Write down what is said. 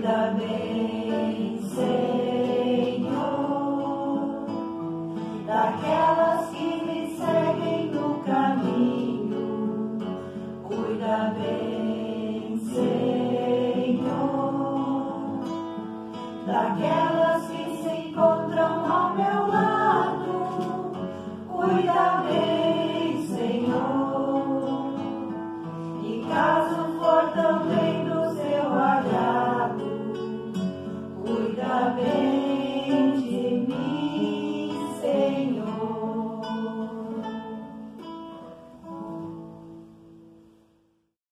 cuida bem, Senhor, daquelas que me seguem no caminho, cuida bem, Senhor, daquelas Amém.